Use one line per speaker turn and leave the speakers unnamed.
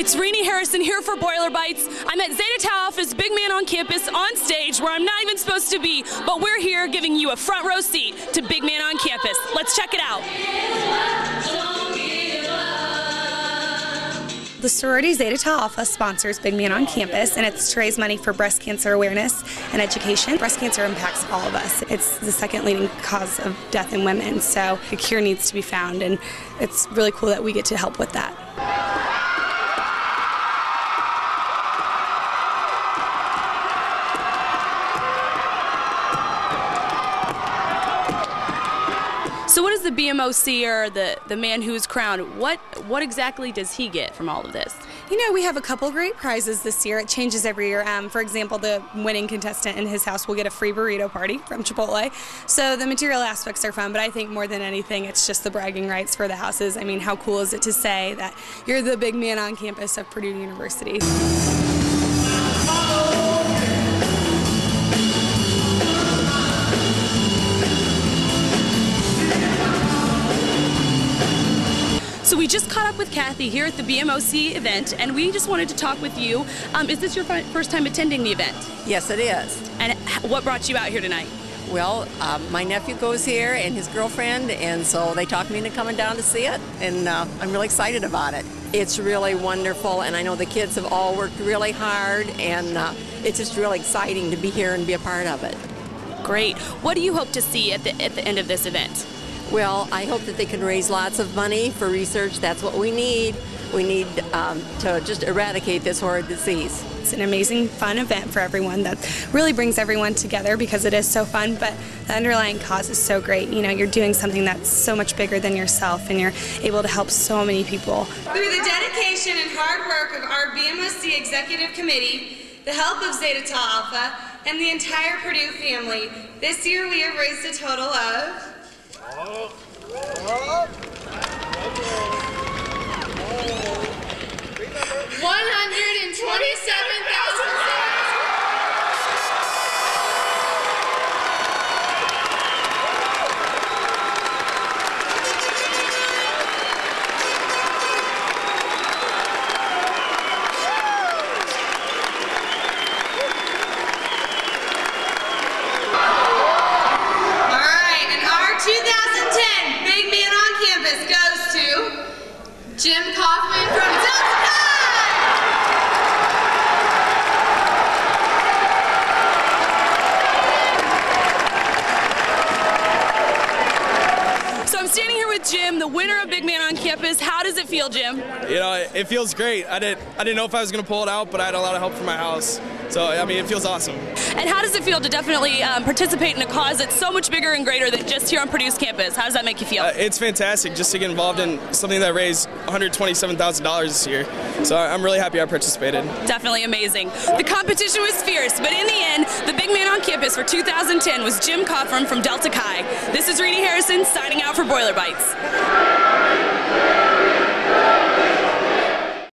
It's Renee Harrison here for Boiler Bytes. I'm at Zeta Tau Alpha's Big Man on Campus on stage where I'm not even supposed to be, but we're here giving you a front row seat to Big Man on Campus. Let's check it out.
The sorority Zeta Tau Alpha sponsors Big Man on Campus, and it's to raise money for breast cancer awareness and education. Breast cancer impacts all of us. It's the second leading cause of death in women, so a cure needs to be found, and it's really cool that we get to help with that.
So what does the BMOC or the, the man who is crowned, what what exactly does he get from all of this?
You know, we have a couple great prizes this year. It changes every year. Um, for example, the winning contestant in his house will get a free burrito party from Chipotle. So the material aspects are fun, but I think more than anything, it's just the bragging rights for the houses. I mean, how cool is it to say that you're the big man on campus of Purdue University?
So we just caught up with Kathy here at the BMOC event, and we just wanted to talk with you. Um, is this your first time attending the event?
Yes, it is.
And what brought you out here tonight?
Well, um, my nephew goes here and his girlfriend, and so they talked me into coming down to see it, and uh, I'm really excited about it. It's really wonderful, and I know the kids have all worked really hard, and uh, it's just really exciting to be here and be a part of it.
Great. What do you hope to see at the at the end of this event?
Well, I hope that they can raise lots of money for research. That's what we need. We need um, to just eradicate this horrid disease.
It's an amazing, fun event for everyone that really brings everyone together because it is so fun, but the underlying cause is so great. You know, you're doing something that's so much bigger than yourself and you're able to help so many people.
Through the dedication and hard work of our BMOC Executive Committee, the help of Zeta Tau Alpha, and the entire Purdue family, this year we have raised a total of one Kaufman from Delta Chi.
So I'm standing here with Jim, the winner of Big Man on Campus. How does it feel, Jim?
You know, it, feels great. I didn't, I didn't know if I was gonna pull it out, but I had a lot of help from my house. So I mean, it feels awesome.
And how does it feel to definitely um, participate in a cause that's so much bigger and greater than just here on Purdue's campus? How does that make you feel?
Uh, it's fantastic just to get involved in something that raised $127,000 this year. So I'm really happy I participated.
Definitely amazing. The competition was fierce, but in the end, the big man on campus for 2010 was Jim Coffram from Delta Chi. This is Renee Harrison signing out for Boiler Bytes. Yeah.